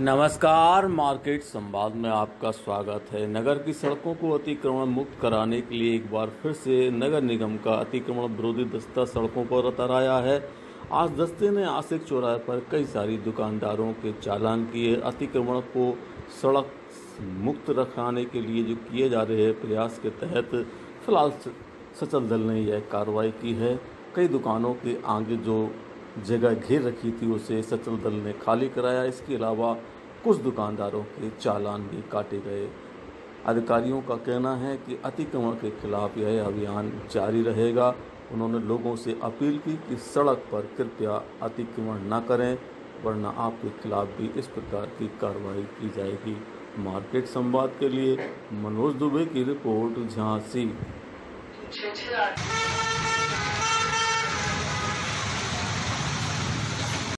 नमस्कार, मार्केट संवाद में आपका स्वागत है। नगर की सड़कों को अतिक्रमण मुक्त कराने के लिए एक बार फिर से नगर निगम का अतिक्रमण विरोधी दस्ता सड़कों पर उतर आया है। आज दस्ते ने आशिक चौराहे पर कई सारी दुकानदारों के चालान किए। अतिक्रमण को सड़क मुक्त रखाने के लिए जो किए जा रहे प्रयास के तहत फ़िलहाल सचल दल ने यह कार्रवाई की है। कई दुकानों के आगे जो जगह घेर रखी थी उसे। सचल दल ने खाली कराया। इसके अलावा कुछ दुकानदारों के चालान भी काटे गए। अधिकारियों का कहना है कि अतिक्रमण के खिलाफ यह अभियान जारी रहेगा। उन्होंने लोगों से अपील की कि सड़क पर कृपया अतिक्रमण न करें, वरना आपके खिलाफ भी इस प्रकार की कार्रवाई की जाएगी। मार्केट संवाद के लिए मनोज दुबे की रिपोर्ट झांसी।